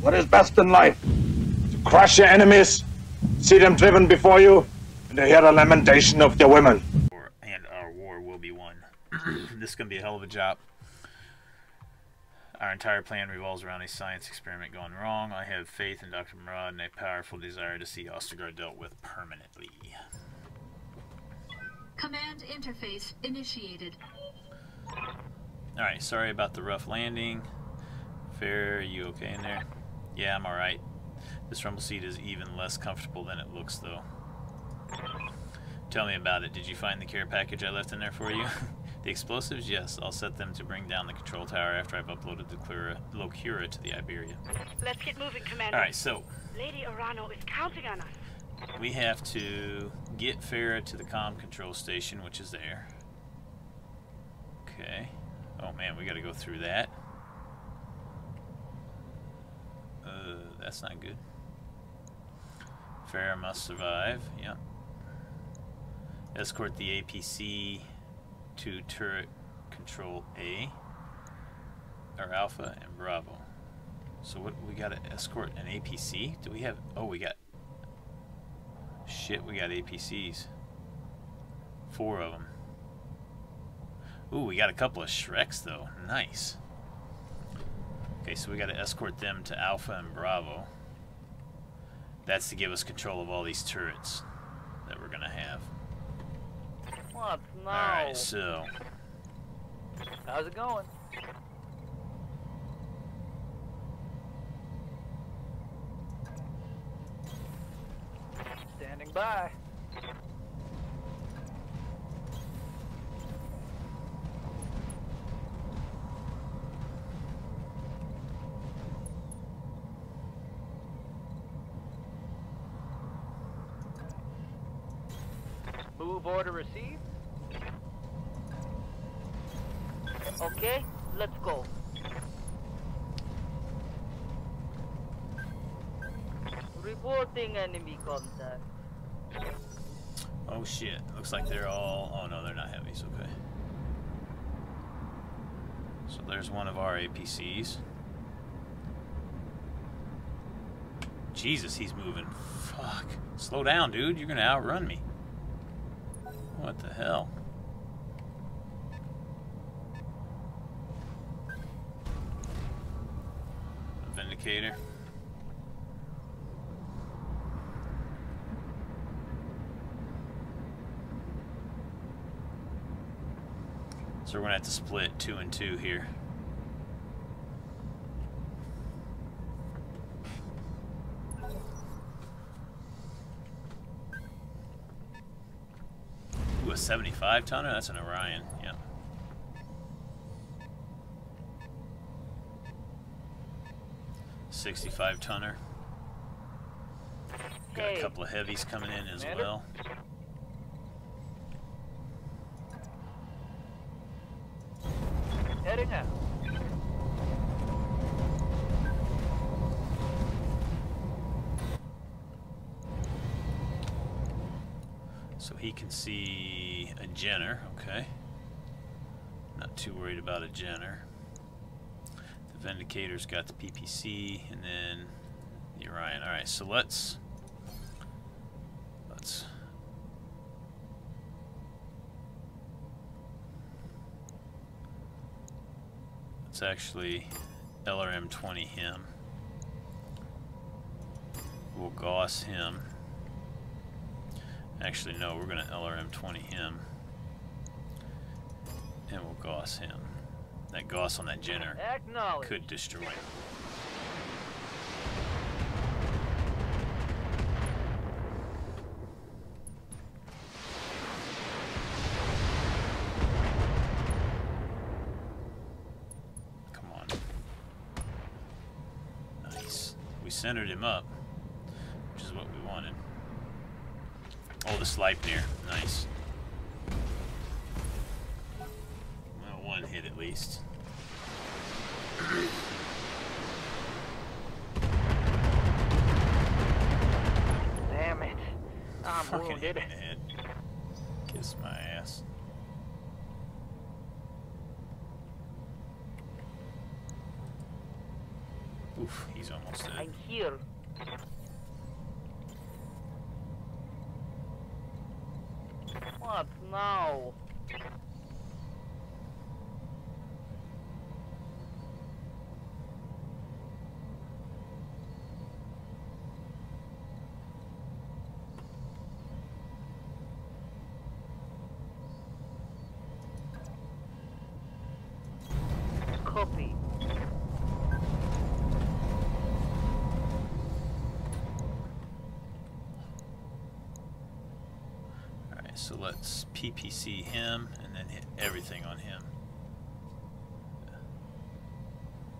what is best in life? To crush your enemies, see them driven before you, and to hear the lamentation of their women. And our war will be won. this is going to be a hell of a job. Our entire plan revolves around a science experiment gone wrong. I have faith in Dr. Murad and a powerful desire to see Ostergaard dealt with permanently. Command interface initiated. Alright, sorry about the rough landing. Fair, are you okay in there? Yeah, I'm alright. This rumble seat is even less comfortable than it looks, though. Tell me about it. Did you find the care package I left in there for you? the explosives? Yes. I'll set them to bring down the control tower after I've uploaded the Locura, Locura to the Iberia. Let's get moving, Commander. Alright, so... Lady Arano is counting on us. We have to get Farah to the comm control station, which is there. Okay. Oh man, we gotta go through that. Uh, that's not good. Farah must survive, yep. Escort the APC to turret control A, or Alpha and Bravo. So what, we gotta escort an APC? Do we have, oh we got Shit, we got APCs. Four of them. Ooh, we got a couple of Shreks, though. Nice. Okay, so we got to escort them to Alpha and Bravo. That's to give us control of all these turrets that we're going to have. What now? Alright, so... How's it going? Standing by. Move order received. Okay, let's go. Reporting enemy contact. Oh shit, looks like they're all... Oh no, they're not heavies, okay. So there's one of our APCs. Jesus, he's moving. Fuck. Slow down, dude. You're gonna outrun me. What the hell? A Vindicator. So we're gonna have to split two and two here. 75 tonner? That's an Orion, yeah. Sixty-five tonner. Got a couple of heavies coming in as well. Heading out. So he can see Jenner, okay. Not too worried about a Jenner. The Vindicator's got the PPC and then the Orion. Alright, so let's let's let's actually LRM 20 him. We'll Gauss him. Actually, no, we're going to LRM 20 him. And we'll Gauss him. That Gauss on that Jenner could destroy him. Come on. Nice. We centered him up, which is what we wanted. Oh, the Sleipnir. Nice. Least. Damn it. I'm Fucking wounded. the head. Kiss my ass. Oof, he's almost dead. I'm here. What now? Copy. Alright, so let's PPC him and then hit everything on him.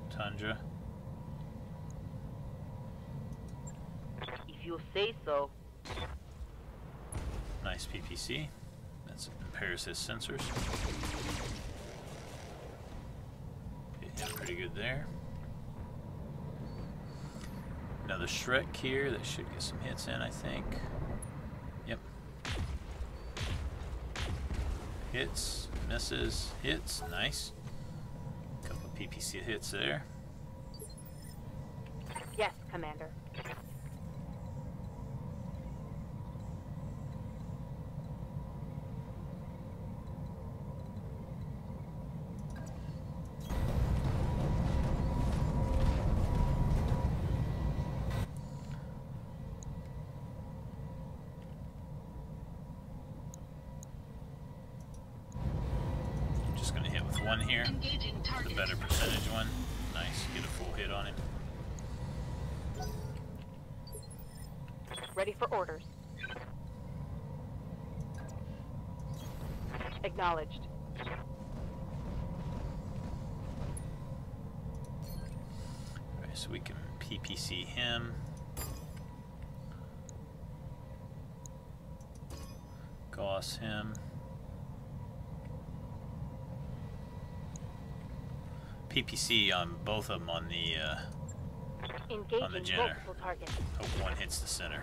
Tundra. If you say so. Nice PPC. That impairs his sensors. Hit him pretty good there. Another Shrek here that should get some hits in, I think. Yep. Hits, misses, hits, nice. Couple of PPC hits there. Yes, Commander. Just gonna hit with one here. Engaging The target. better percentage one. Nice, get a full hit on him. Ready for orders. Acknowledged. Alright, so we can PPC him. Gauss him. PPC on both of them on the, uh, Engaging Jenner. multiple targets. hope one hits the center.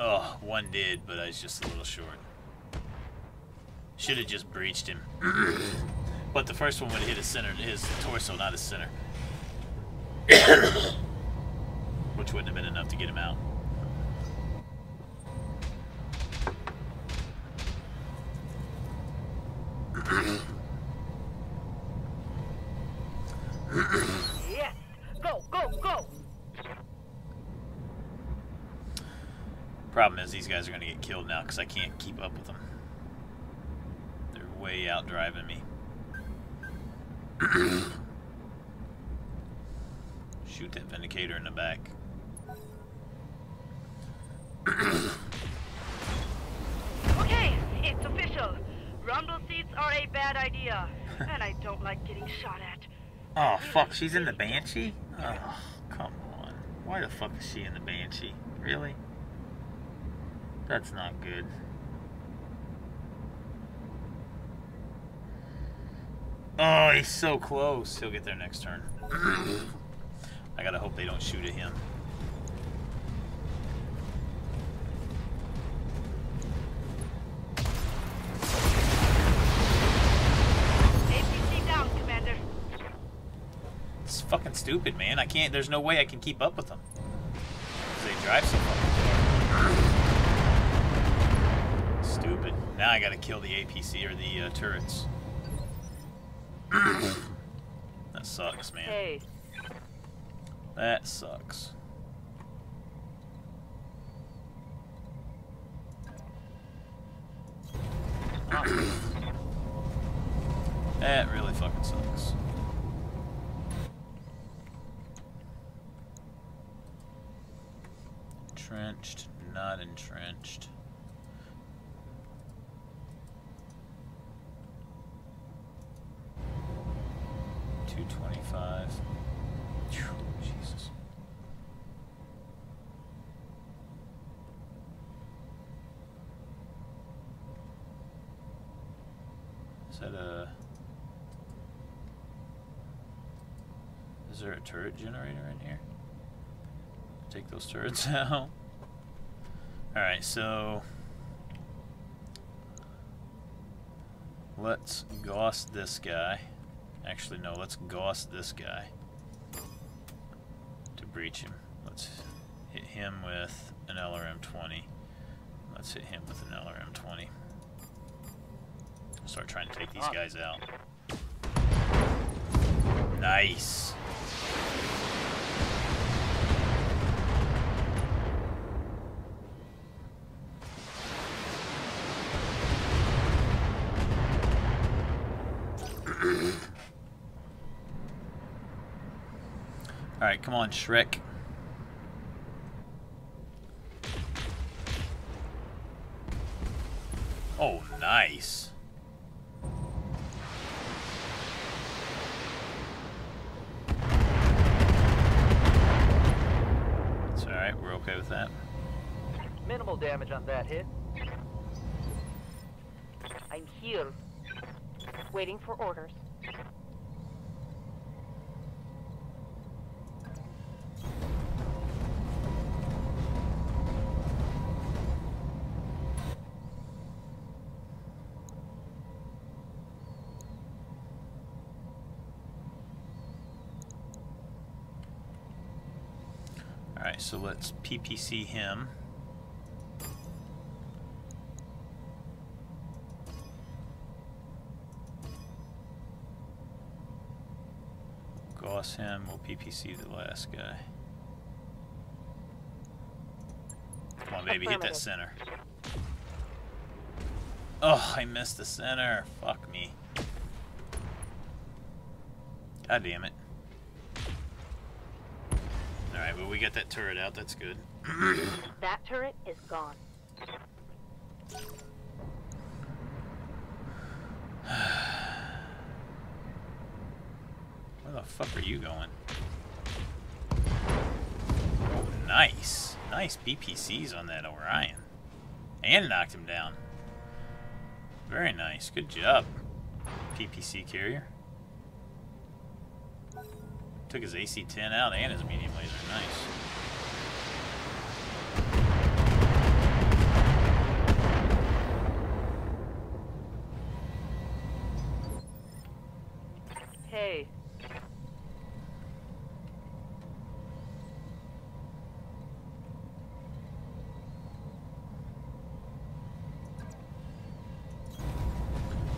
Oh, one did, but I was just a little short. Should have just breached him. but the first one would have hit his center, his torso, not his center. Which wouldn't have been enough to get him out. Yes! Go, go, go! Problem is, these guys are going to get killed now because I can't keep up with them. They're way out driving me. Shoot that Vindicator in the back. Okay, it's official. Rumble seats are a bad idea. and I don't like getting shot at. Oh, fuck, she's in the Banshee? Oh, come on. Why the fuck is she in the Banshee? Really? That's not good. Oh, he's so close. He'll get there next turn. I gotta hope they don't shoot at him. APC down, Commander. It's fucking stupid, man. I can't. There's no way I can keep up with them. They drive so fucking far. Stupid. Now I gotta kill the APC or the uh, turrets. That sucks, man. Hey, That sucks. that really fucking sucks. Entrenched, not entrenched. Two twenty-five. Jesus. Is that a... Is there a turret generator in here? Take those turrets out. Alright, so... Let's Gauss this guy. Actually, no, let's Gauss this guy. To breach him. Let's hit him with an LRM-20. Let's hit him with an LRM-20. Start trying to take these guys out. Nice. Alright, come on, Shrek. Oh, nice. It's alright, we're okay with that. Minimal damage on that hit. I'm here. Waiting for orders. Let's PPC him. Gauss him, we'll PPC the last guy. Come on, baby, hit that center. Oh, I missed the center. Fuck me. God damn it. Well, we got that turret out. That's good. That turret is gone. Where the fuck are you going? Oh, nice. Nice PPCs on that Orion. And knocked him down. Very nice. Good job, PPC carrier. Took his AC-10 out and his medium laser. Nice. Hey,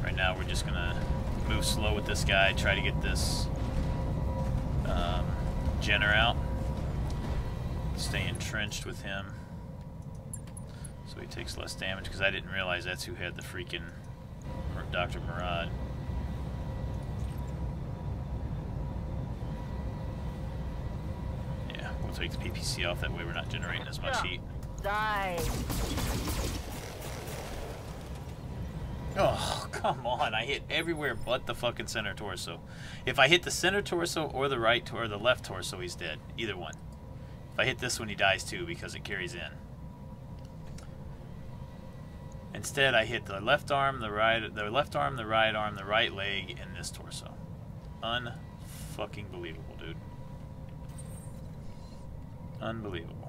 Right now, we're just gonna move slow with this guy, try to get this Jenner out. Stay entrenched with him so he takes less damage, because I didn't realize that's who had the freaking Dr. Murad. Yeah, we'll take the PPC off, that way we're not generating as much heat. die. Oh, come on. I hit everywhere but the fucking center torso. If I hit the center torso or the right or the left torso, he's dead. Either one. If I hit this one, he dies too because it carries in. Instead, I hit the left arm, the right, the left arm, the right arm, the right leg, and this torso. Unfucking believable, dude. Unbelievable.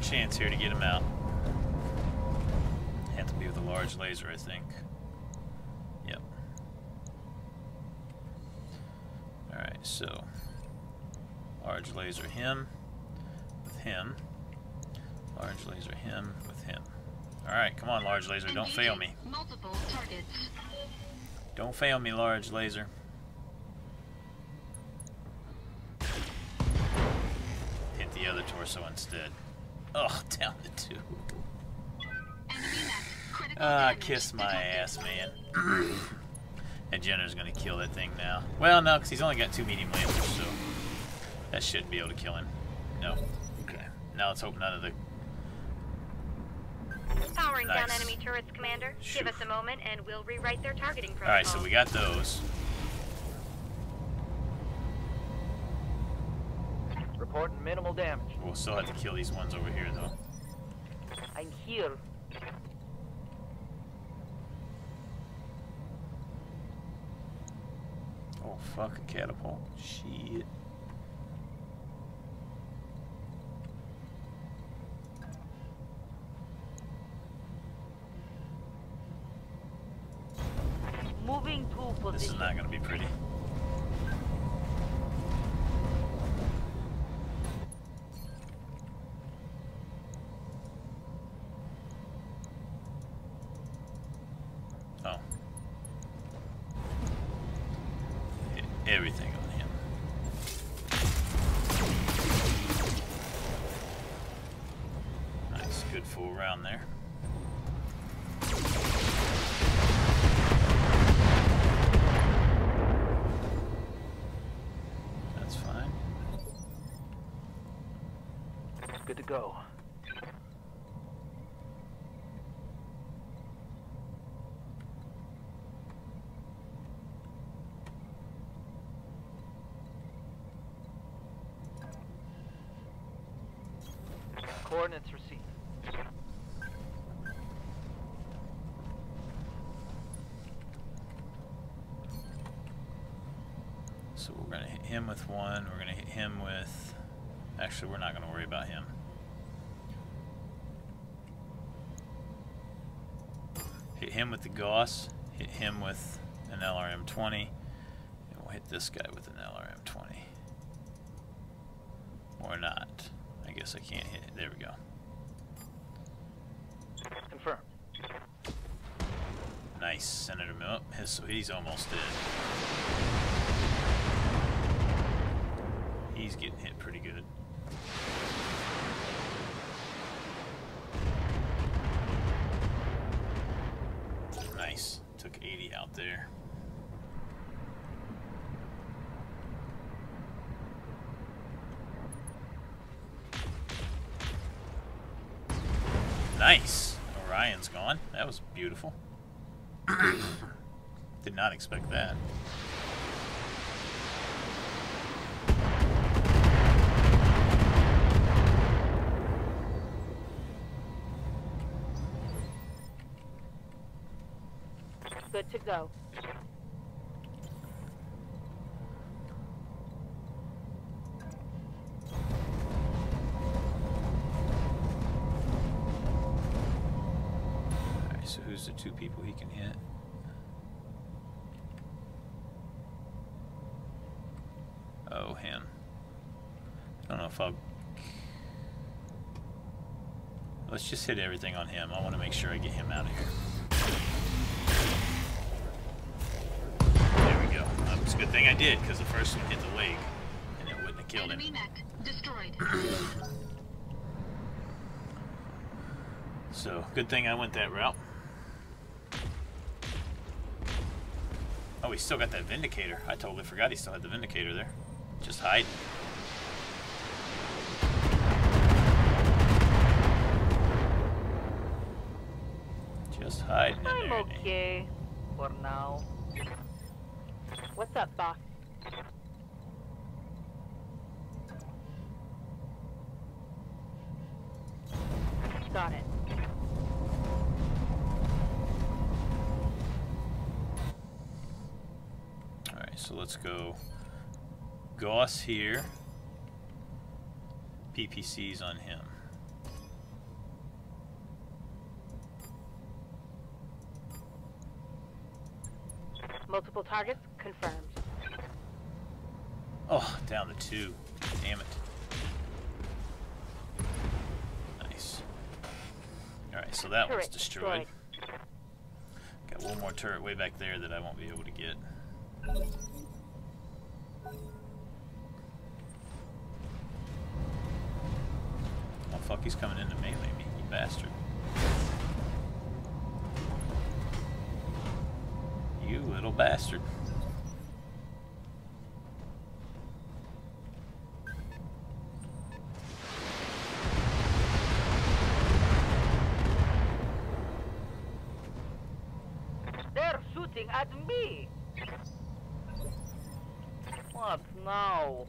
Chance here to get him out. Have to be with a large laser, I think. Yep. Alright, so. Large laser him with him. Large laser him with him. Alright, come on, large laser. Don't fail me. Multiple targets. Don't fail me, large laser. Hit the other torso instead. Ugh, down to two. Enemy Ah, damage kiss my ass, man. and Jenner's gonna kill that thing now. Well, no, because he's only got two medium lasers, so that shouldn't be able to kill him. No. Okay. Now let's hope none of the. Powering down enemy turrets, Commander. Shoo. Give us a moment and we'll rewrite their targeting protocol. Alright, so we got those. Reporting minimal damage. We'll still have to kill these ones over here, though. I'm here. Oh, fuck, a catapult. Shit. Moving to position. This is not going to be pretty. Coordinates received. So we're going to hit him with one. We're going to hit him with. Actually, we're not going to worry about him. Hit him with the Gauss. Hit him with an LRM 20. And we'll hit this guy with an LRM 20. Or not. I guess I can't hit it. There we go. Confirmed. Nice. Senator Mill. His, so he's almost dead. He's getting hit pretty good. Nice. Took 80 out there. Nice. Orion's gone. That was beautiful. Did not expect that. Good to go. People he can hit? Oh, him. I don't know if I'll... Let's just hit everything on him. I want to make sure I get him out of here. There we go. Um, it's a good thing I did, because the first one hit the leg, and it wouldn't have killed him. Enemy mech destroyed. So, good thing I went that route. Oh, he still got that Vindicator. I totally forgot he still had the Vindicator there. Just hiding. Just hiding I'm there. isn't he? okay. For now. What's up, boss? Got it. So let's go Gauss here. PPC's on him. Multiple targets confirmed. Oh, down to two. Damn it. Nice. Alright, so that one's Turret destroyed. Got one more turret way back there that I won't be able to get. He's coming in to melee me, you bastard. You little bastard. They're shooting at me. What now?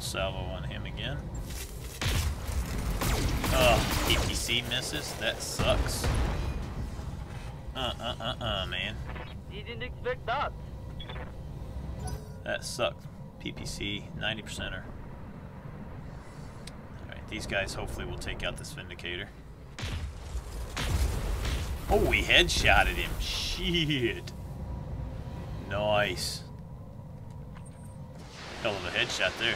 Salvo on him again. Oh, PPC misses. That sucks. Uh, uh, uh, uh, man. Didn't expect that. That sucked. PPC, 90%er. Alright, these guys hopefully will take out this Vindicator. Oh, we headshotted him. Shit. Nice. Hell of a headshot there.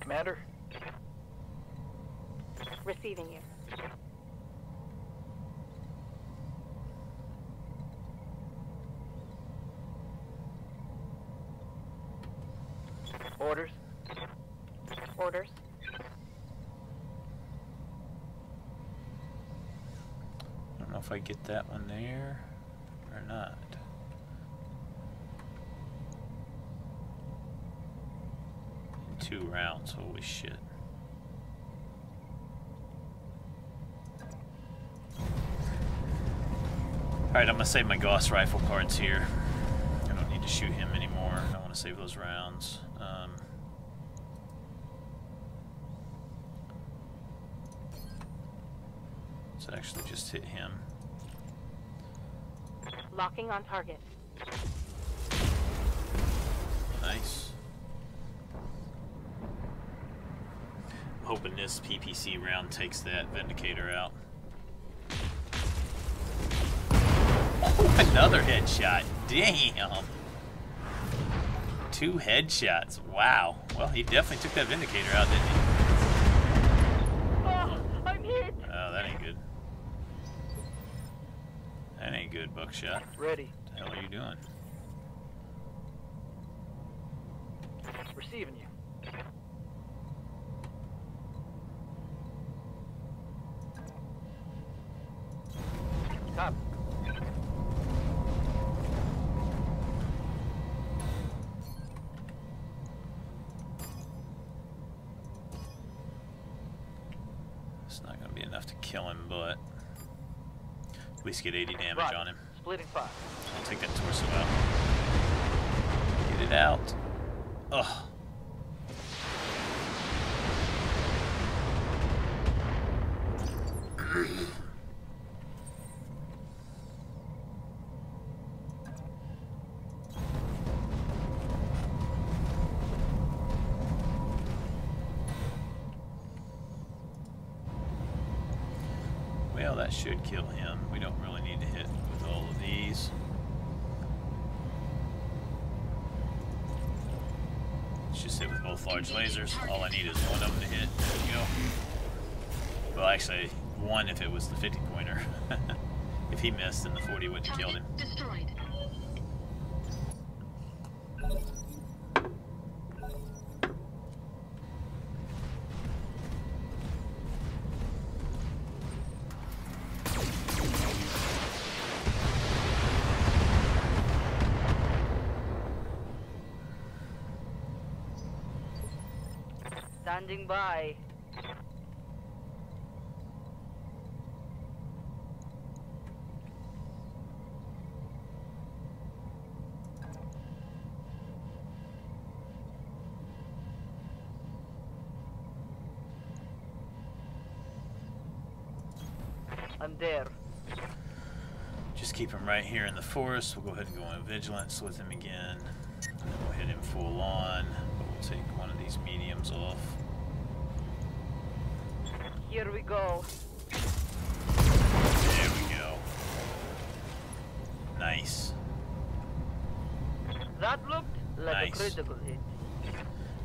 Commander, Receiving you. orders. Orders. I don't know if I get that one there or not. In two rounds, holy shit. Alright, I'm gonna save my Gauss rifle cards here. I don't need to shoot him anymore. I want to save those rounds. Um, let's actually just hit him. Locking on target. Nice. I'm hoping this PPC round takes that Vindicator out. Another headshot. Damn. Two headshots. Wow. Well, he definitely took that Vindicator out, didn't he? Oh, I'm hit. Oh, that ain't good. That ain't good, Buckshot. Ready. What the hell are you doing? Receiving you. Copy. It's not going to be enough to kill him, but at least get 80 damage Roger. on him. Splitting fire. I'll take that torso out. Get it out. Ugh. Should kill him. We don't really need to hit with all of these. Let's just hit with both large lasers. All I need is one of them to hit. There we go. Well, actually, one if it was the 50 pointer. if he missed, then the 40 wouldn't have killed him. Destroyed. Standing by. I'm there. Just keep him right here in the forest. We'll go ahead and go in vigilance with him again. And then we'll hit him full on. But we'll take one of these mediums off. Here we go. There we go. Nice. That looked like Nice. a critical hit.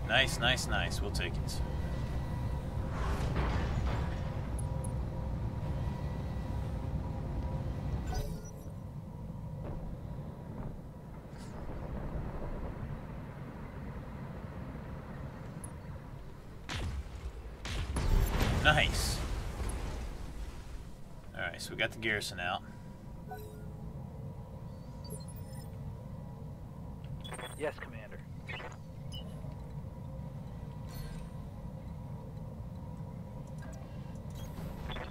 Nice, nice, nice. We'll take it. Nice. Alright, so we got the garrison out. Yes, Commander.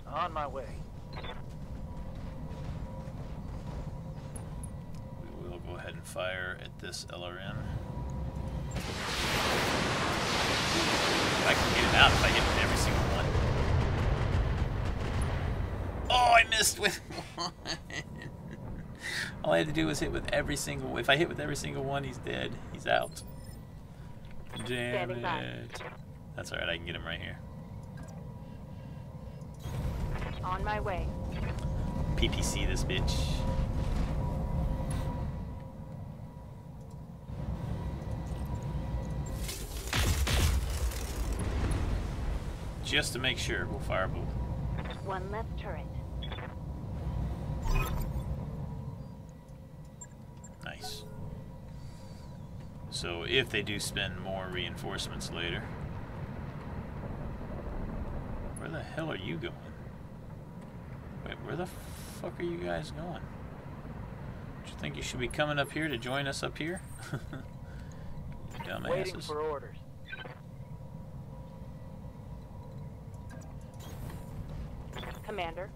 On my way. We will go ahead and fire at this LRM. Missed with one. All I had to do was hit with every single. If I hit with every single one, he's dead. He's out. Damn it. That's alright, I can get him right here. On my way. PPC this bitch. Just to make sure, we'll fire both. One left turret. So if they do spend more reinforcements later. Where the hell are you going? Wait, where the fuck are you guys going? Do you think you should be coming up here to join us up here? You Waiting Dumbasses. for orders. Commander.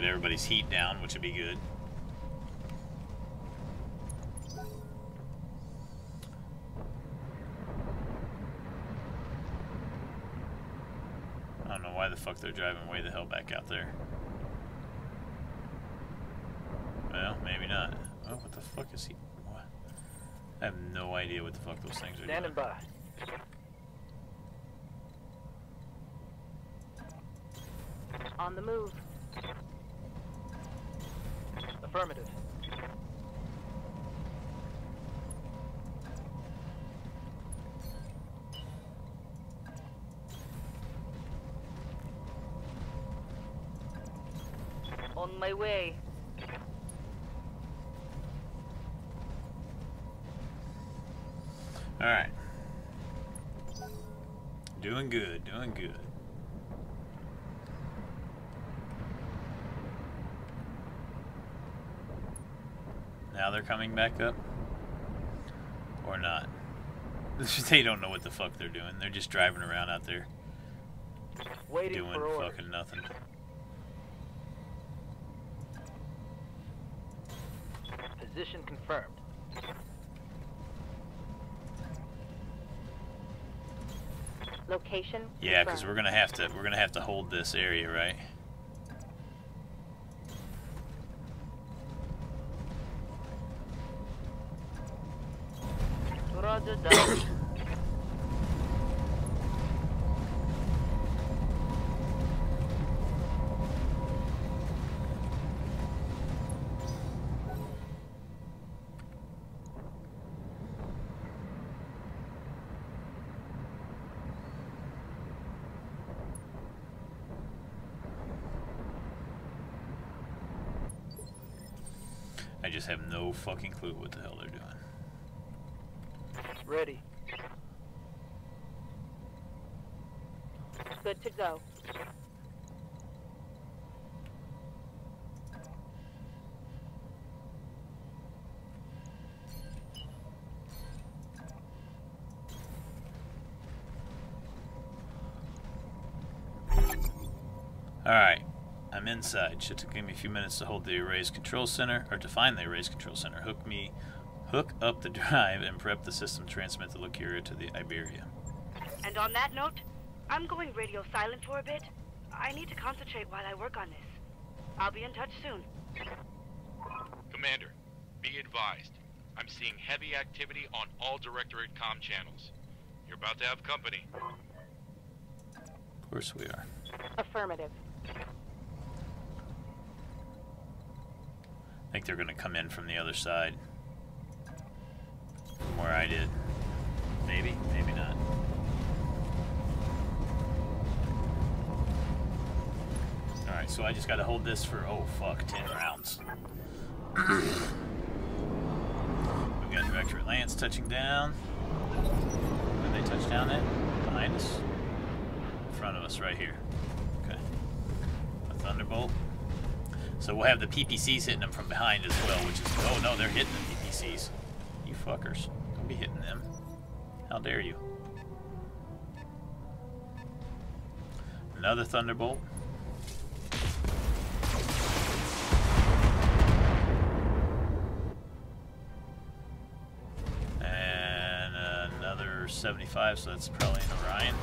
Get everybody's heat down, which would be good. I don't know why the fuck they're driving way the hell back out there. Well, maybe not. Oh, what the fuck is he? What? I have no idea what the fuck those things are Standing doing. by. On the move. Affirmative. On my way. Alright. Doing good, doing good. They're coming back up? Or not? they don't know what the fuck they're doing. They're just driving around out there Waiting doing orders. fucking nothing. Position confirmed. Location. Yeah, because we're gonna have to we're gonna have to hold this area, right? Have no fucking clue what the hell they're doing. Ready. Good to go. Inside. Should take me a few minutes to hold the erase control center, or to find the erase control center. Hook me, hook up the drive, and prep the system to transmit the Locura to the Iberia. And on that note, I'm going radio silent for a bit. I need to concentrate while I work on this. I'll be in touch soon. Commander, be advised. I'm seeing heavy activity on all Directorate com channels. You're about to have company. Of course we are. Affirmative. Think they're gonna come in from the other side. From where I did. Maybe, maybe not. Alright, so I just gotta hold this for, oh fuck, 10 rounds. We've got Director Lance touching down. Where did they touch down at? Behind us? In front of us, right here. Okay. A Thunderbolt. So we'll have the PPCs hitting them from behind as well, which is... Oh, no, they're hitting the PPCs. You fuckers. Don't be hitting them. How dare you? Another thunderbolt. And another 75, so that's probably an Orion.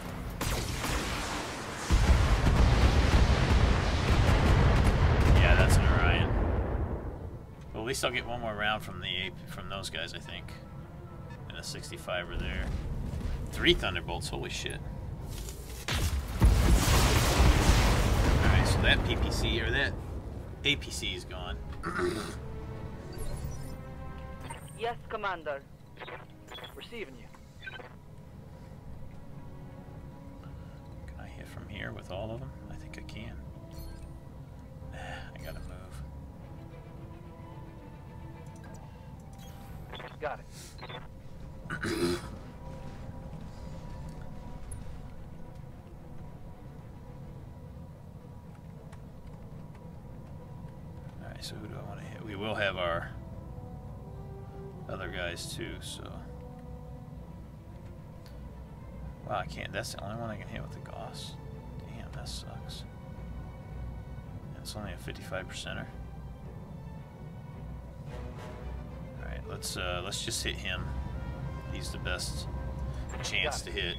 At least I'll get one more round from the from those guys, I think. And a 65 are there. Three Thunderbolts, holy shit. Alright, so that PPC, or that APC is gone. Yes, Commander. Receiving you. Can I hit from here with all of them? Got it. Alright, so who do I want to hit? We will have our other guys too, so. Wow, I can't. That's the only one I can hit with the Gauss. Damn, that sucks. It's only a 55 percenter. Let's uh let's just hit him. He's the best chance to hit.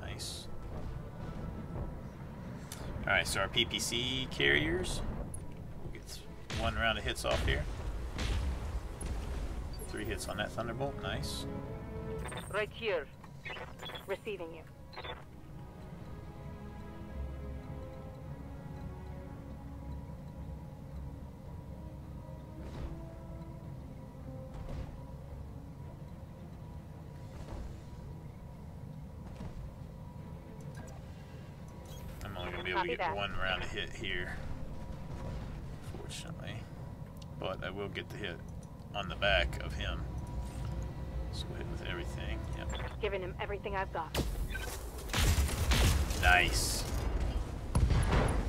Nice. Alright, so our PPC carriers. We'll get one round of hits off here. Three hits on that Thunderbolt. Nice. Right here. Receiving you. I'm gonna be able to Copy get that. one round of hit here. Fortunately. But I will get the hit on the back of him. So hit with everything. Yep. Giving him everything I've got. Nice.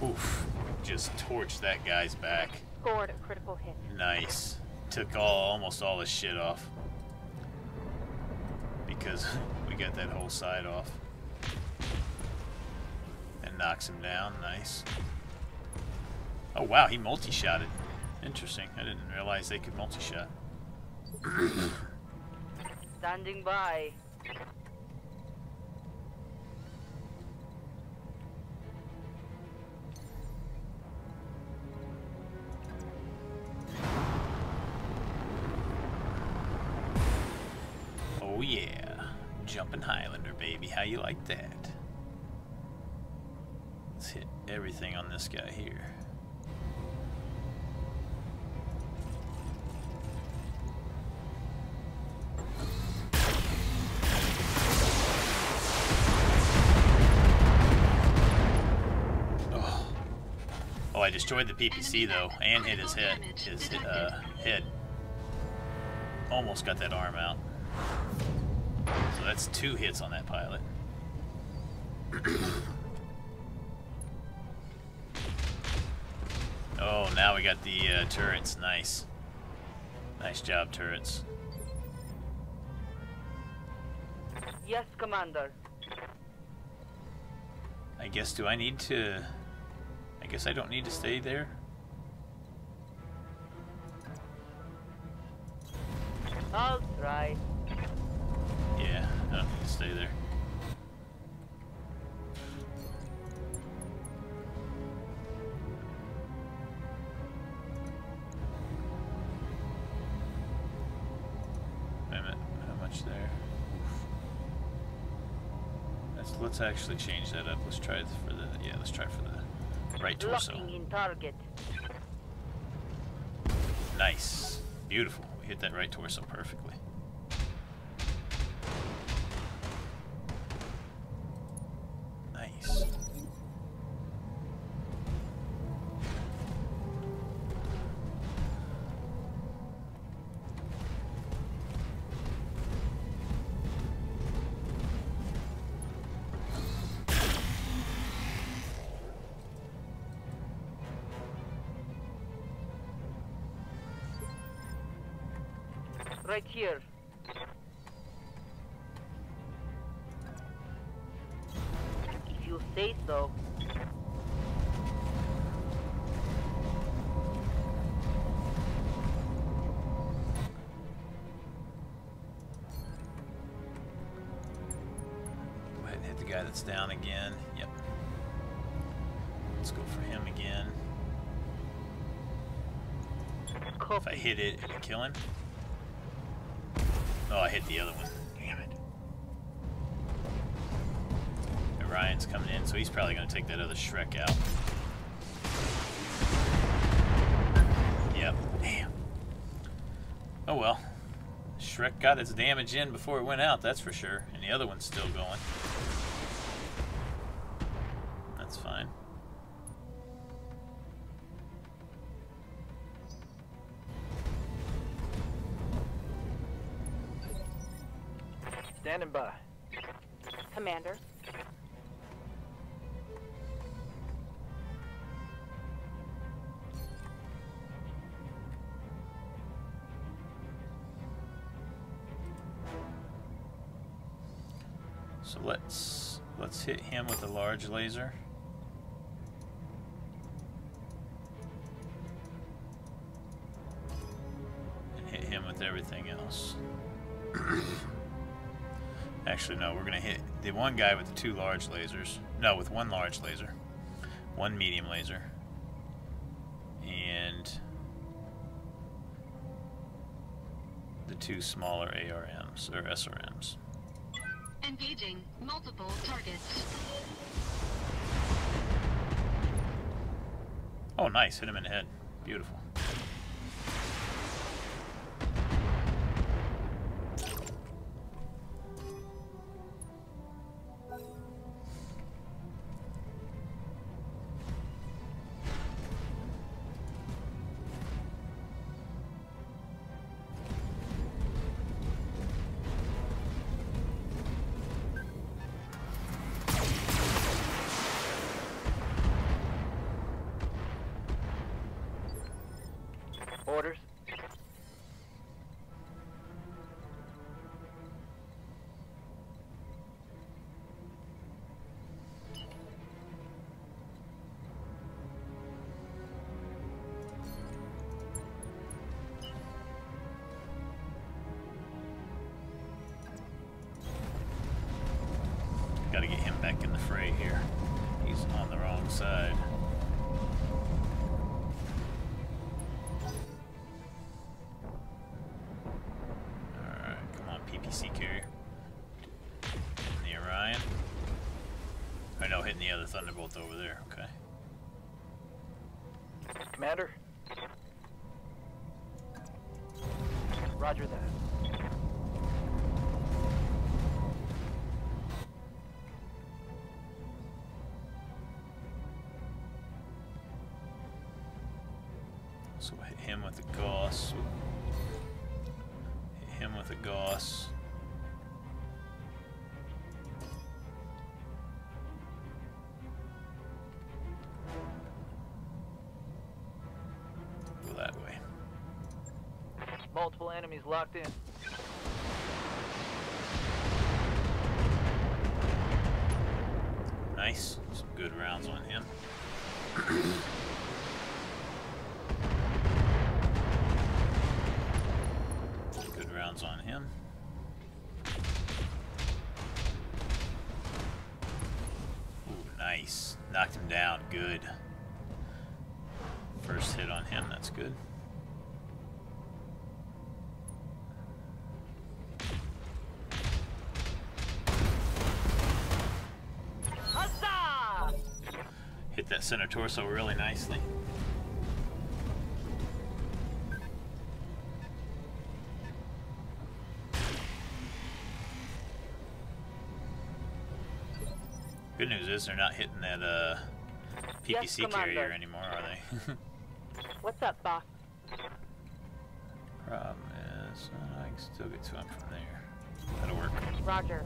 Oof. Just torched that guy's back. Scored a critical hit. Nice. Took all almost all his shit off. Because we got that whole side off. Knocks him down. Nice. Oh wow, he multi-shotted. Interesting. I didn't realize they could multi-shot. Standing by. Oh yeah. Jumping Highlander, baby. How you like that? Everything on this guy here. Oh. Oh, I destroyed the PPC though, and hit his head. His uh, head. Almost got that arm out. So that's two hits on that pilot. oh, now we got the uh, turrets. Nice. Nice job, turrets. Yes, Commander. I guess, do I need to... I guess I don't need to stay there? I'll try. Yeah, I don't need to stay there. Actually change that up. Let's try it for the, yeah, let's try for the right torso. Locking in target. Nice. Beautiful. We hit that right torso perfectly. Right here. If you say so. Go ahead and hit the guy that's down again. Yep. Let's go for him again. If I hit it, it'll kill him. Oh, I hit the other one. Damn it. Orion's coming in, so he's probably going to take that other Schrek out. Yep. Damn. Oh well. Schrek got its damage in before it went out, that's for sure. And the other one's still going. Him with a large laser. And hit him with everything else. Actually, no, we're gonna hit the one guy with the two large lasers. No, with one large laser, one medium laser, and the two smaller ARMs or SRMs. Engaging multiple targets. Oh, nice. Hit him in the head. Beautiful. Gauss. Hit him with a Gauss. Go that way. Multiple enemies locked in. Nice. Some good rounds on him. Good him. Ooh, nice. Knocked him down. Good. First hit on him. That's good. Hit that center torso really nicely. Is they're not hitting that uh, Yes, PPC carrier anymore, are they? what's up, boss? Problem is, uh, I can still get to him from there. That'll work. Roger.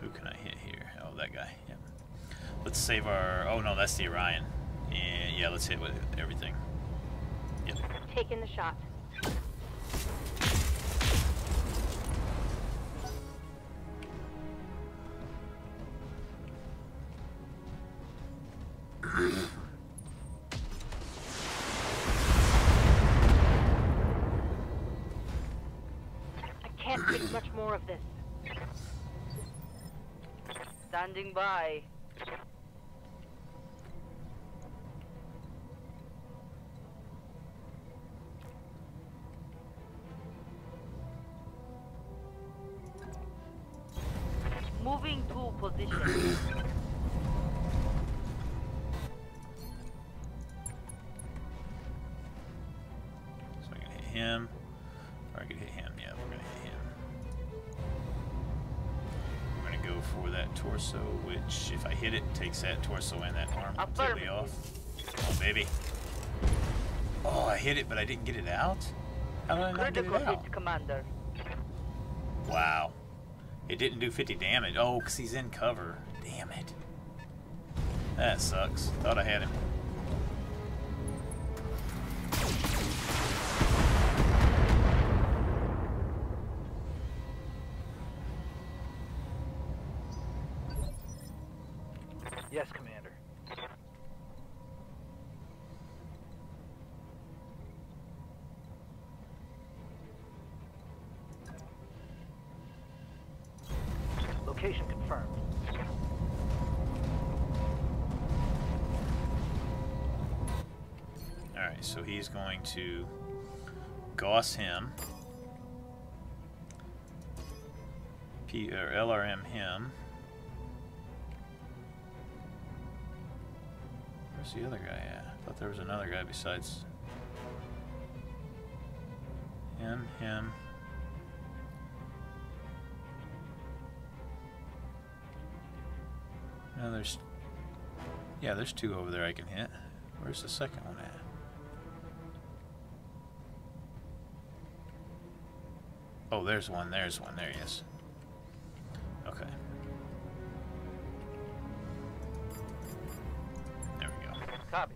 Who can I hit here? Oh, that guy. Yep. Let's save our. Oh no, that's the Orion. Yeah, yeah. Let's hit with everything. taking the shot. Standing by. Moving to position. So I can hit him. Or I can hit him. Yeah, we're gonna hit him. Go for that torso, which if I hit it, takes that torso and that arm completely off. Come on, baby. Oh, I hit it, but I didn't get it out? How did I not get it out? Commander. Wow. It didn't do 50 damage. Oh, because he's in cover. Damn it. That sucks. Thought I had him. Going to Gauss him. P or LRM him. Where's the other guy at? I thought there was another guy besides him, him. No, there's yeah, there's two over there I can hit. Where's the second one at? Oh, there's one. There's one. There he is. Okay. There we go. Copy.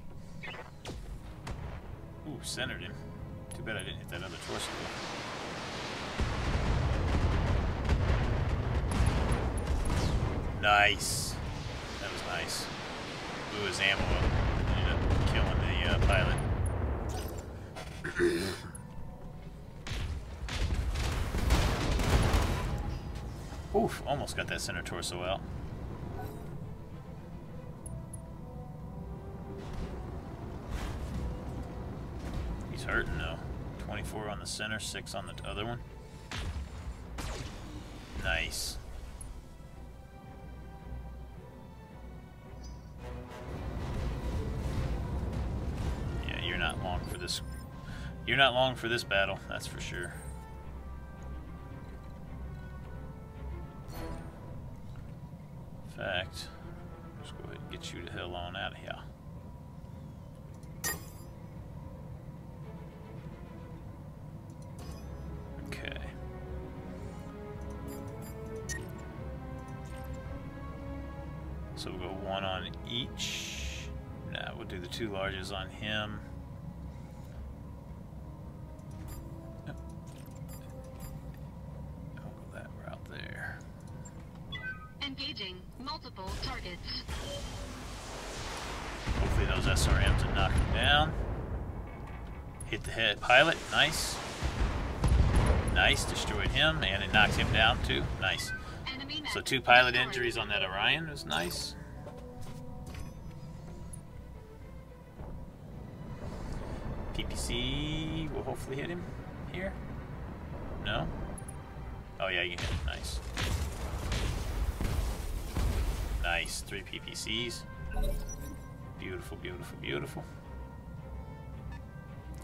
Ooh, centered him. Too bad I didn't hit that other torso. Nice. That was nice. Blew his ammo up. Ended up killing the uh, pilot. Oof, almost got that center torso out. He's hurting though. 24 on the center, 6 on the other one. Nice. Yeah, you're not long for this. You're not long for this battle, that's for sure. Pilot, nice. Nice, destroyed him, and it knocked him down too. Nice. So two pilot injuries on that Orion was nice. PPC will hopefully hit him here. No? Oh yeah, you hit him. Nice. Nice. Three PPCs. Beautiful, beautiful, beautiful.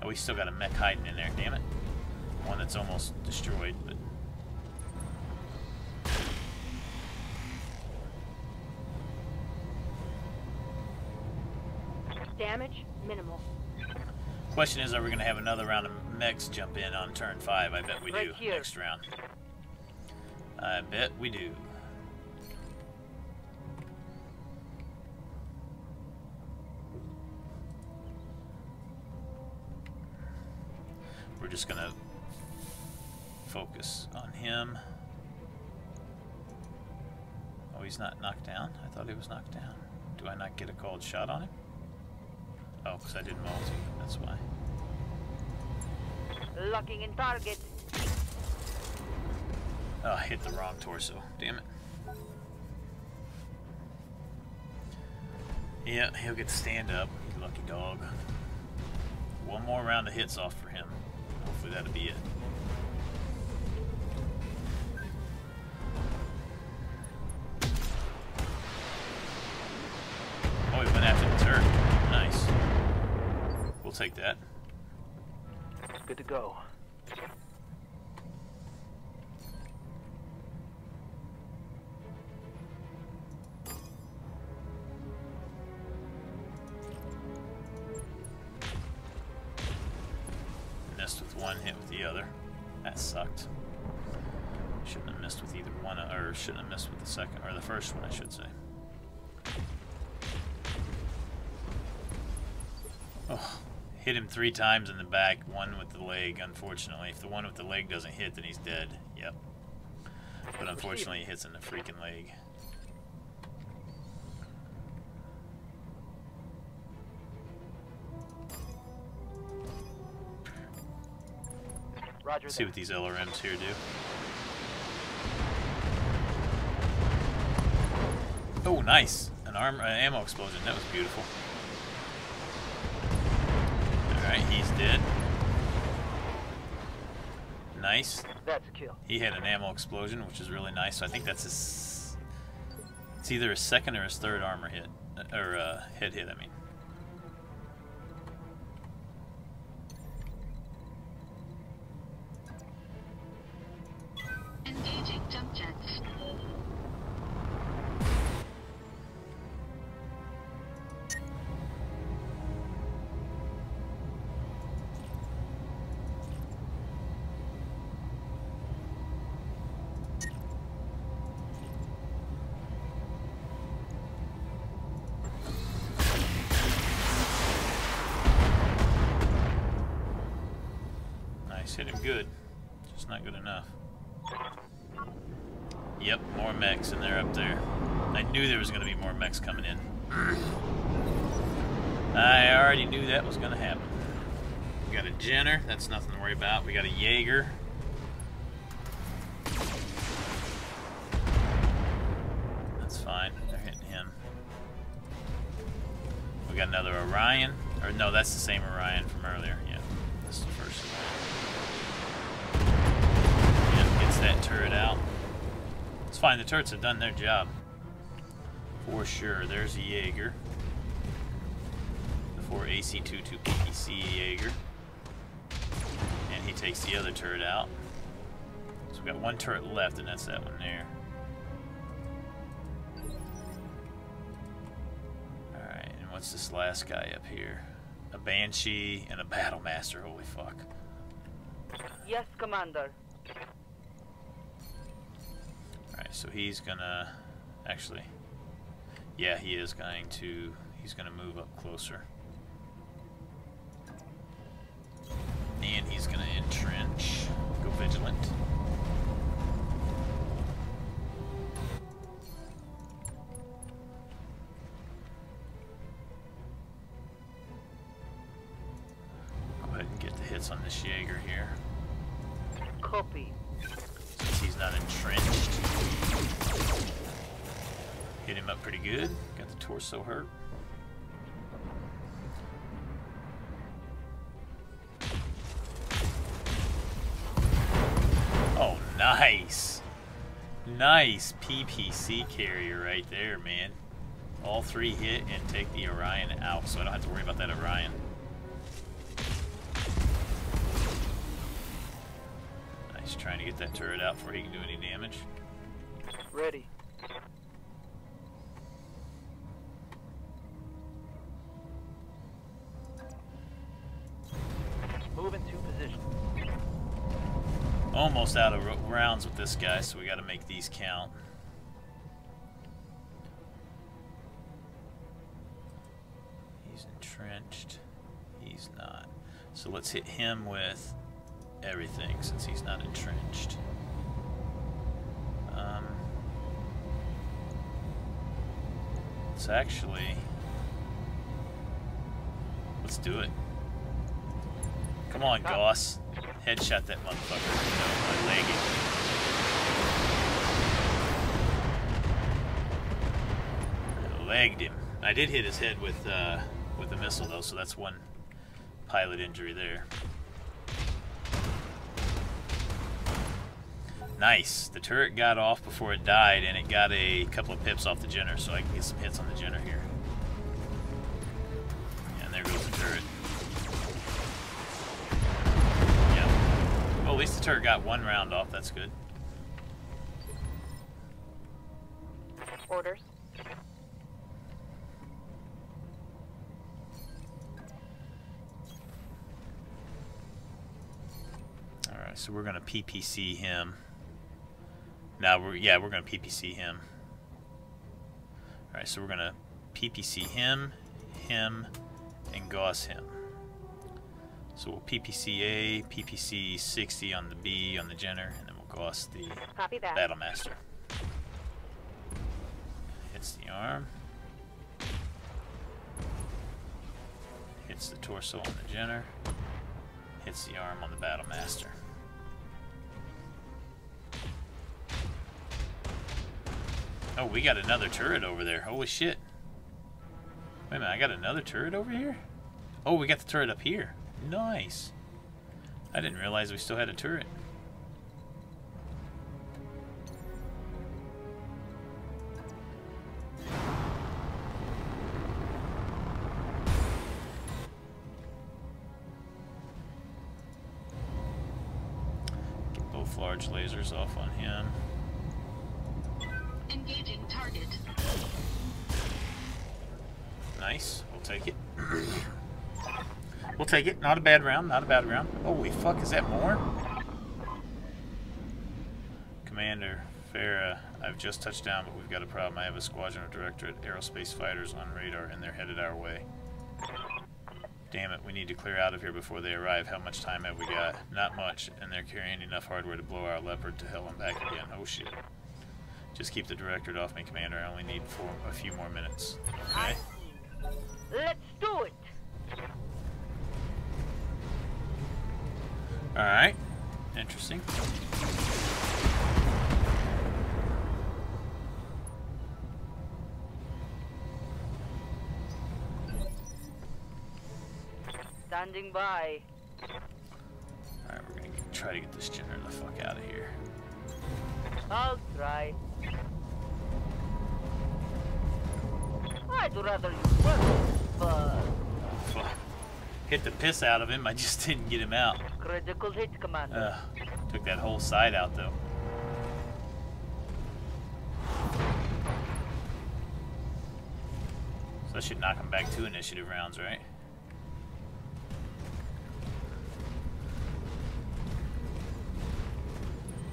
Oh, we still got a mech hiding in there, damn it. One that's almost destroyed, but Damage minimal. Question is, are we going to have another round of mechs jump in on turn five? I bet we Right do here. next round. I bet we do. We're just gonna focus on him. Oh, he's not knocked down? I thought he was knocked down. Do I not get a called shot on him? Oh, because I didn't multi. That's why. Locking in target. Oh, I hit the wrong torso. Damn it. Yeah, he'll get to stand up. Lucky dog. One more round of hits off for him. Hopefully that'll be it. Oh, he went after the turret. Nice. We'll take that. Good to go. Hit him three times in the back, one with the leg, unfortunately. If the one with the leg doesn't hit, then he's dead. Yep. But unfortunately, he hits in the freaking leg. Roger See what these LRMs here do. Oh, nice! An arm, uh, ammo explosion. That was beautiful. All dead. Nice. That's a kill. He had an ammo explosion, which is really nice. So I think that's his. It's either his second or his third armor hit, or uh, head hit. I mean. Good. Just not good enough. Yep, more mechs, and they're up there. I knew there was going to be more mechs coming in. I already knew that was going to happen. We got a Jenner, that's nothing to worry about. We got a Jaeger. Turrets have done their job. For sure. There's a Jaeger. The 4 AC-22 PPC Jaeger. And he takes the other turret out. So we've got one turret left, and that's that one there. Alright, and what's this last guy up here? A Banshee and a Battlemaster, holy fuck. Yes, Commander. So he's gonna actually yeah, he is going to he's gonna move up closer. And he's gonna entrench. Go vigilant. Go ahead and get the hits on this Jaeger here. Copy. He's not entrenched. Hit him up pretty good. Got the torso hurt. Oh, nice. Nice PPC carrier right there, man. All three hit and take the Orion out, so I don't have to worry about that Orion. Trying to get that turret out before he can do any damage. Ready. Move into position. Almost out of rounds with this guy, so we got to make these count. He's entrenched. He's not. So let's hit him with everything since he's not entrenched. Um, let's actually let's do it. Come on, Gauss. Headshot that motherfucker. No, my leg it. Legged him. I did hit his head with uh, with a missile though, so that's one pilot injury there. Nice. The turret got off before it died, and it got a couple of pips off the Jenner, so I can get some hits on the Jenner here. And there goes the turret. Yeah. Well, at least the turret got one round off. That's good. Orders. Alright, so we're going to PPC him. Now we're yeah, we're gonna PPC him. Alright, so we're gonna PPC him, him, and Gauss him. So we'll PPC A, PPC 60 on the B on the Jenner, and then we'll Gauss the Copy that. Battlemaster. Hits the arm. Hits the torso on the Jenner. Hits the arm on the Battlemaster. Oh, we got another turret over there. Holy shit. Wait a minute, I got another turret over here? Oh, we got the turret up here. Nice. I didn't realize we still had a turret. Get both large lasers off take it. Not a bad round. Not a bad round. Holy fuck, is that more? Commander Farah, I've just touched down, but we've got a problem. I have a squadron of Directorate aerospace fighters on radar, and they're headed our way. Damn it, we need to clear out of here before they arrive. How much time have we got? Not much, and they're carrying enough hardware to blow our Leopard to hell and back again. Oh shit. Just keep the Directorate off me, Commander. I only need four, a few more minutes. Okay? Let's do it. Alright. Interesting. Standing by. Alright, we're gonna get, try to get this Jenner the fuck out of here. I'll try. I'd rather you weren't, but. Hit the piss out of him, I just didn't get him out. critical hit, Commander. Ugh. Took that whole side out though. So that should knock him back two initiative rounds, right?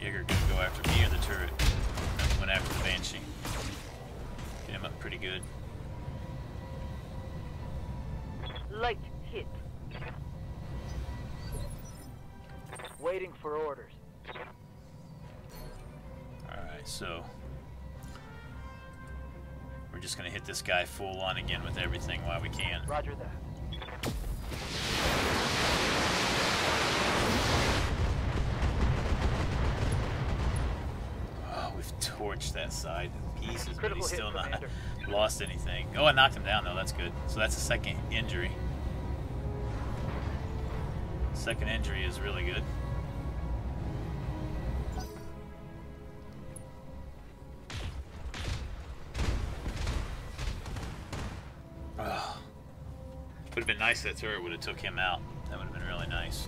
Jaeger gonna go after me or the turret? Went after the Banshee. Get him up pretty good. Light Waiting for orders. Alright, so we're just gonna hit this guy full on again with everything while we can. Roger that. Oh, we've torched that side to pieces, but he's still not Commander. lost anything. Oh, I knocked him down though, that's good. So that's a second injury. Second injury is really good. Nice that turret would have took him out. That would have been really nice.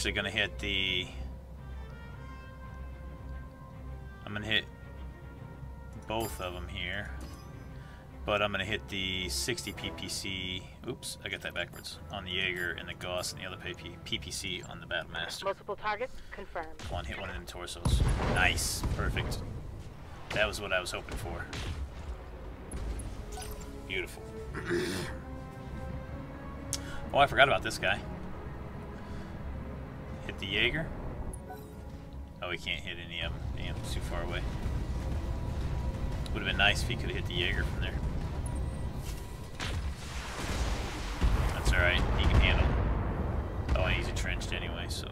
Actually going to hit the... I'm going to hit both of them here. But I'm going to hit the 60 PPC... Oops, I got that backwards. On the Jaeger and the Gauss and the other PPC on the Battlemaster. Multiple targets confirmed. One hit one of them torsos. Nice. Perfect. That was what I was hoping for. Beautiful. oh, I forgot about this guy. The Jaeger. Oh, he can't hit any of them. Damn, he's too far away. Would have been nice if he could have hit the Jaeger from there. That's alright. He can handle it. Oh, and he's entrenched anyway, so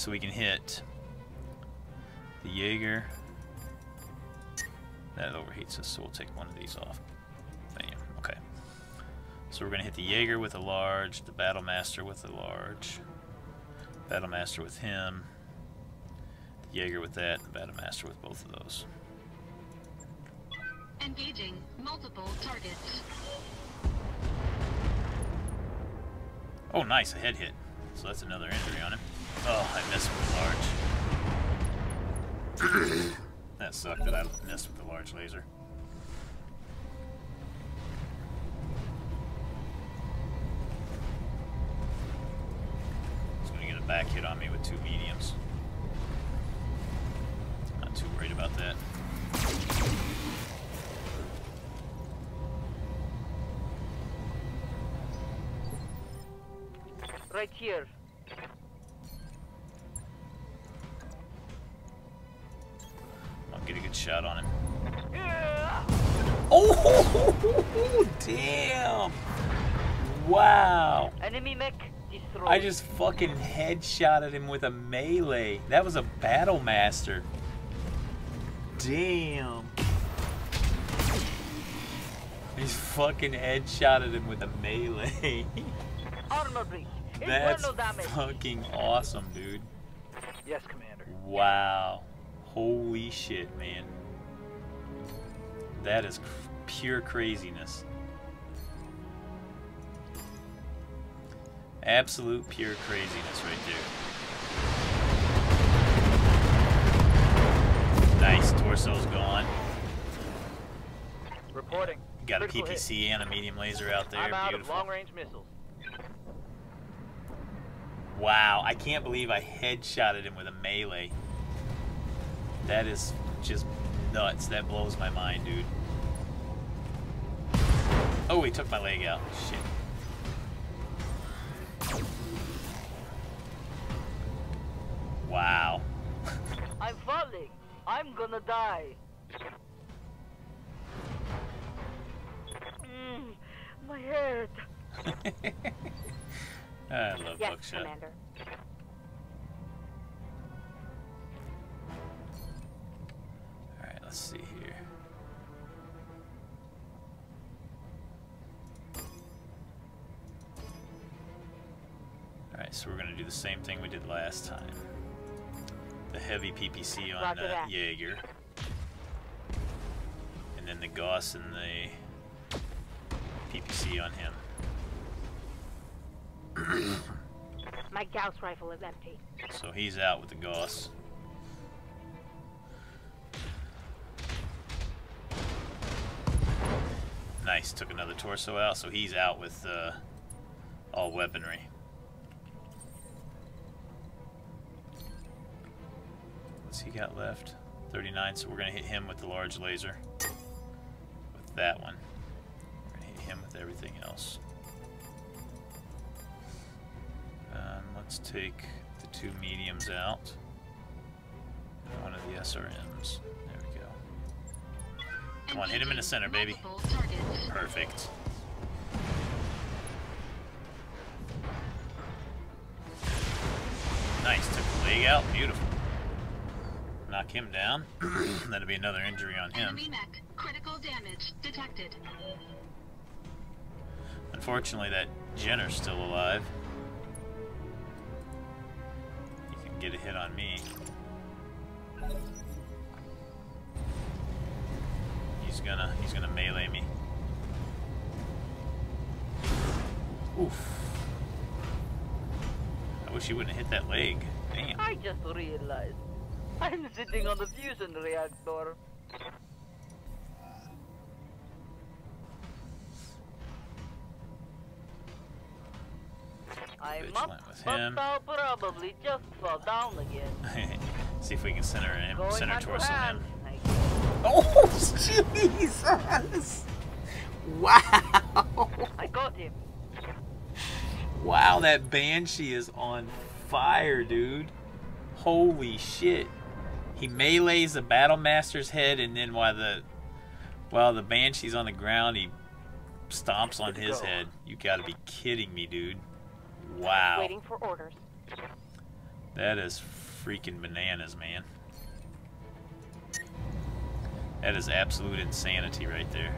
so we can hit the Jaeger. That overheats us, so we'll take one of these off. Bam. Okay. So we're going to hit the Jaeger with a large, the Battlemaster with a large, Battlemaster with him, the Jaeger with that, and the Battlemaster with both of those. Engaging multiple targets. Oh, nice, a head hit. So that's another injury on him. Oh, I missed with the large. that sucked that I missed with the large laser. Good shot on him. Oh, damn! Wow! Enemy mech destroyed. I just fucking headshotted him with a melee. That was a battle master. Damn. He's fucking headshotted him with a melee. Armor breach. That's damage. fucking awesome, dude. Yes, Commander. Wow. Holy shit, man. That is cr- pure craziness. Absolute pure craziness right there. Nice, torso's gone. Reporting. Got a. PPC and a medium laser out there. I'm out Beautiful. of long-range missiles. Wow, I can't believe I headshotted him with a melee. That is just nuts. That blows my mind, dude. Oh, he took my leg out. Shit. Wow. I'm falling. I'm gonna die. Mm, my head. I love Yes, Buckshot. Commander. Let's see here. Alright, so we're going to do the same thing we did last time. The heavy PPC on Roger the that. Jaeger. And then the Gauss and the PPC on him. My Gauss rifle is empty. So he's out with the Gauss. Nice, took another torso out, so he's out with uh, all weaponry. What's he got left? 39, so we're going to hit him with the large laser. With that one. We're going to hit him with everything else. Um, let's take the two mediums out. One of the SRMs. There we go. Come on, hit him in the center, baby. Perfect. Nice, took the leg out. Beautiful. knock him down. That'll be another injury on him. Enemy mech. Critical damage detected. Unfortunately, that Jenner's still alive. He can get a hit on me. He's gonna, he's gonna melee me. Oof. I wish he wouldn't have hit that leg. Damn. I just realized I'm sitting on the fusion reactor. I'm up, but. I'll probably just fall down again. See if we can center him, Going center hand to torso hand. him. Oh, Jesus! Wow! I got him. Wow, that Banshee is on fire, dude. Holy shit. He melees the Battle Master's head, and then while the while the Banshee's on the ground, he stomps on his go. head. You gotta be kidding me, dude. Wow. Waiting for orders. That is freaking bananas, man. That is absolute insanity right there.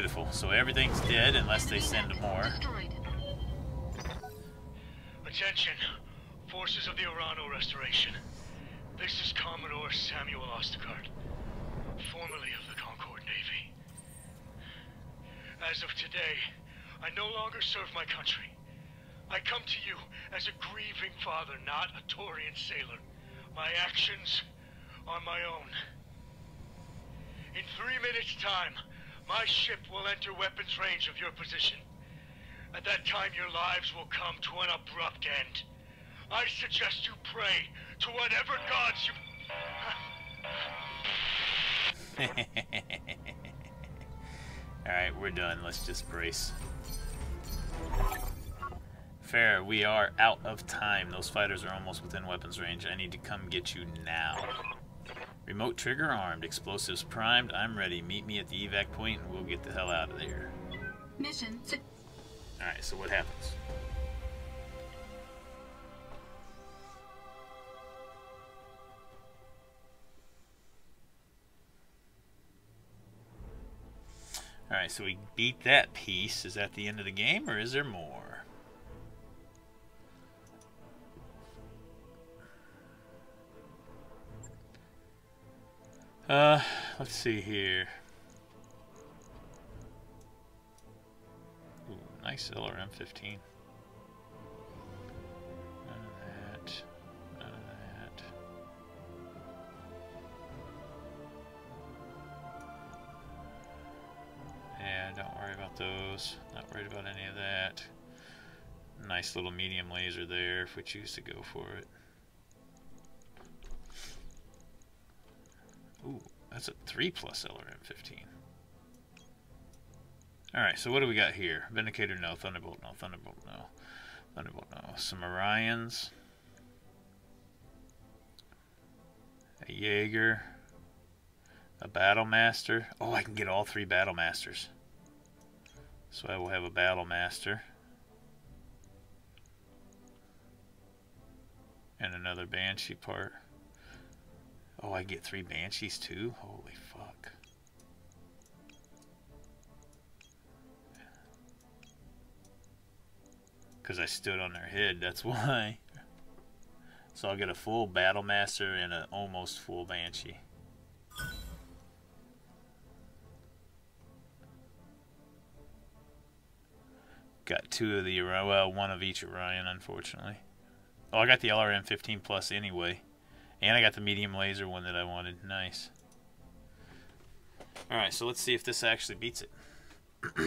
Beautiful. So everything's dead unless they send more. Attention, forces of the Aurigan Restoration. This is Commodore Samuel Ostergaard, formerly of the Concordat Navy. As of today, I no longer serve my country. I come to you as a grieving father, not a Taurian sailor. My actions are my own. In three minutes' time, my ship will enter weapons range of your position. At that time, your lives will come to an abrupt end. I suggest you pray to whatever gods you... Alright, we're done. Let's just brace. Fair, we are out of time. Those fighters are almost within weapons range. I need to come get you now. Remote trigger armed, explosives primed. I'm ready. Meet me at the evac point and we'll get the hell out of there. Mission. Alright, so what happens? Alright, so we beat that piece. Is that the end of the game or is there more? Uh, let's see here. Ooh, nice LRM 15. None of that. None of that. Yeah, don't worry about those. Not worried about any of that. Nice little medium laser there if we choose to go for it. That's a 3 plus LRM 15. Alright, so what do we got here? Vindicator, no. Thunderbolt, no. Thunderbolt, no. Thunderbolt, no. Some Orions. A Jaeger. A Battle Master. Oh, I can get all three Battle Masters. So I will have a Battle Master. And another Banshee part. Oh, I get three Banshees too? Holy fuck. Because I stood on their head, that's why. So I'll get a full Battle Master and an almost full Banshee. Got two of the well, one of each Orion, unfortunately. Oh, I got the LRM 15 Plus anyway. And I got the medium laser one that I wanted. Nice. Alright, so let's see if this actually beats it.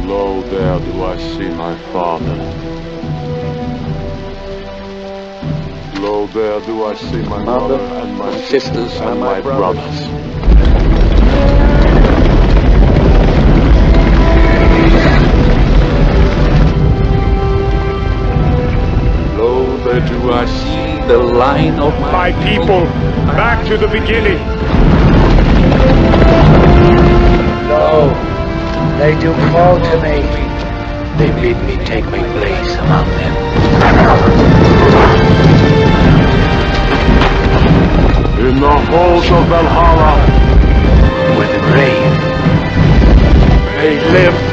Lo there do I see my father. Lo there do I see my mother and my sisters and my brothers. Lo there do I see the line of my, My people, back to the beginning. Lo Lo, they do call to me. They bid me take my place among them. In the halls of Valhalla, Where the brave they live